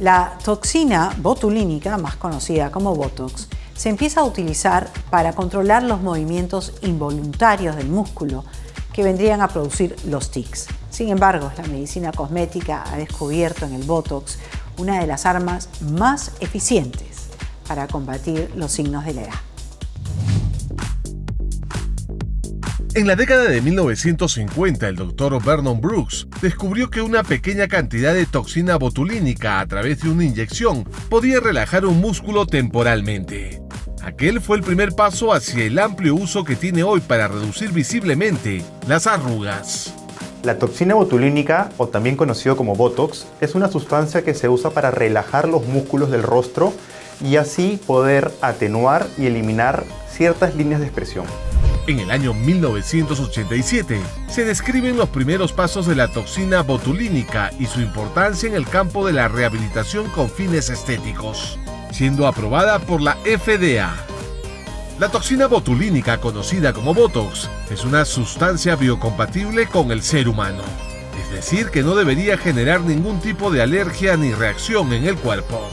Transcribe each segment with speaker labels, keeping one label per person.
Speaker 1: La toxina botulínica, más conocida como Botox, se empieza a utilizar para controlar los movimientos involuntarios del músculo que vendrían a producir los tics. Sin embargo, la medicina cosmética ha descubierto en el Botox una de las armas más eficientes para combatir los signos de la edad.
Speaker 2: En la década de 1950, el doctor Vernon Brooks descubrió que una pequeña cantidad de toxina botulínica a través de una inyección podía relajar un músculo temporalmente. Aquel fue el primer paso hacia el amplio uso que tiene hoy para reducir visiblemente las arrugas.
Speaker 3: La toxina botulínica, o también conocido como Botox, es una sustancia que se usa para relajar los músculos del rostro y así poder atenuar y eliminar ciertas líneas de expresión.
Speaker 2: En el año 1987 se describen los primeros pasos de la toxina botulínica y su importancia en el campo de la rehabilitación con fines estéticos siendo aprobada por la FDA. La toxina botulínica, conocida como Botox, es una sustancia biocompatible con el ser humano, es decir, que no debería generar ningún tipo de alergia ni reacción en el cuerpo.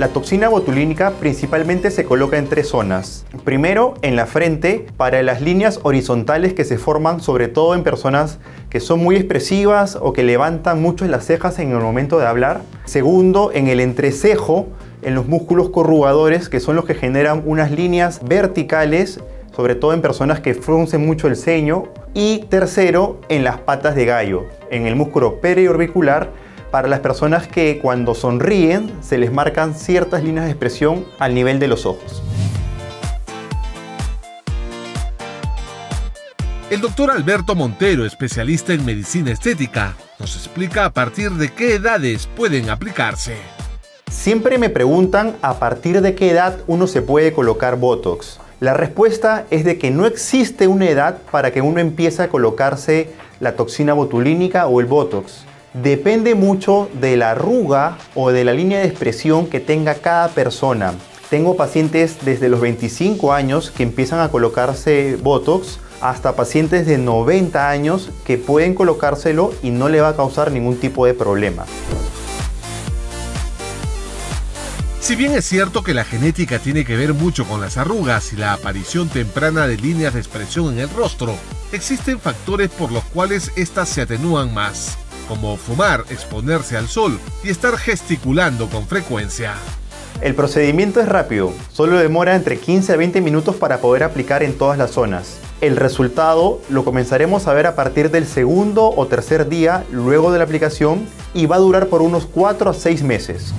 Speaker 3: La toxina botulínica principalmente se coloca en tres zonas. Primero, en la frente, para las líneas horizontales que se forman sobre todo en personas que son muy expresivas o que levantan mucho las cejas en el momento de hablar. Segundo, en el entrecejo, en los músculos corrugadores, que son los que generan unas líneas verticales, sobre todo en personas que fruncen mucho el ceño. Y tercero, en las patas de gallo, en el músculo periorbicular, para las personas que cuando sonríen se les marcan ciertas líneas de expresión al nivel de los ojos.
Speaker 2: El doctor Alberto Montero, especialista en medicina estética, nos explica a partir de qué edades pueden aplicarse.
Speaker 3: Siempre me preguntan a partir de qué edad uno se puede colocar Botox. La respuesta es de que no existe una edad para que uno empiece a colocarse la toxina botulínica o el Botox. Depende mucho de la arruga o de la línea de expresión que tenga cada persona. Tengo pacientes desde los 25 años que empiezan a colocarse Botox hasta pacientes de 90 años que pueden colocárselo y no le va a causar ningún tipo de problema.
Speaker 2: Si bien es cierto que la genética tiene que ver mucho con las arrugas y la aparición temprana de líneas de expresión en el rostro, existen factores por los cuales éstas se atenúan más, como fumar, exponerse al sol y estar gesticulando con frecuencia.
Speaker 3: El procedimiento es rápido, solo demora entre 15 a 20 minutos para poder aplicar en todas las zonas. El resultado lo comenzaremos a ver a partir del segundo o tercer día luego de la aplicación y va a durar por unos 4 a 6 meses.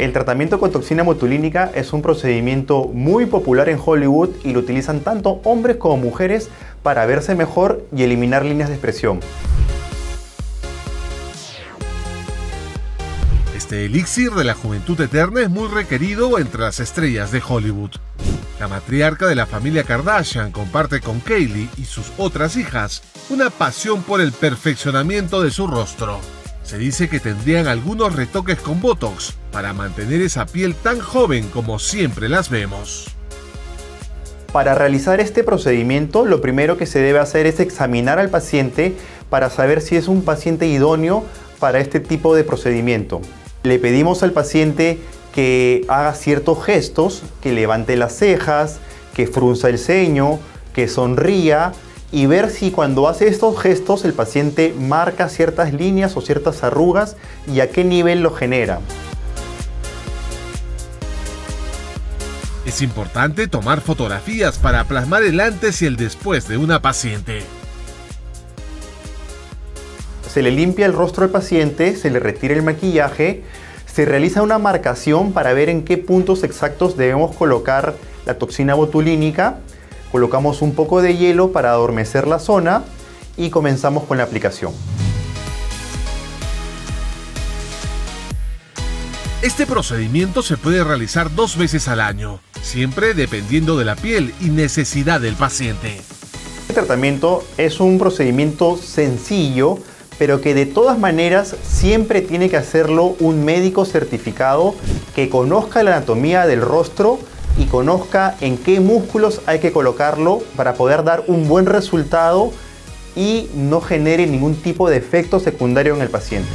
Speaker 3: El tratamiento con toxina botulínica es un procedimiento muy popular en Hollywood y lo utilizan tanto hombres como mujeres para verse mejor y eliminar líneas de expresión.
Speaker 2: Este elixir de la juventud eterna es muy requerido entre las estrellas de Hollywood. La matriarca de la familia Kardashian comparte con Kaylee y sus otras hijas una pasión por el perfeccionamiento de su rostro. Se dice que tendrían algunos retoques con Botox para mantener esa piel tan joven como siempre las vemos.
Speaker 3: Para realizar este procedimiento, lo primero que se debe hacer es examinar al paciente para saber si es un paciente idóneo para este tipo de procedimiento. Le pedimos al paciente que haga ciertos gestos, que levante las cejas, que frunza el ceño, que sonría y ver si cuando hace estos gestos el paciente marca ciertas líneas o ciertas arrugas y a qué nivel lo genera.
Speaker 2: Es importante tomar fotografías para plasmar el antes y el después de una paciente.
Speaker 3: Se le limpia el rostro al paciente, se le retira el maquillaje, se realiza una marcación para ver en qué puntos exactos debemos colocar la toxina botulínica Colocamos un poco de hielo para adormecer la zona y comenzamos con la aplicación.
Speaker 2: Este procedimiento se puede realizar dos veces al año, siempre dependiendo de la piel y necesidad del paciente.
Speaker 3: Este tratamiento es un procedimiento sencillo, pero que de todas maneras siempre tiene que hacerlo un médico certificado que conozca la anatomía del rostro y conozca en qué músculos hay que colocarlo para poder dar un buen resultado y no genere ningún tipo de efecto secundario en el paciente.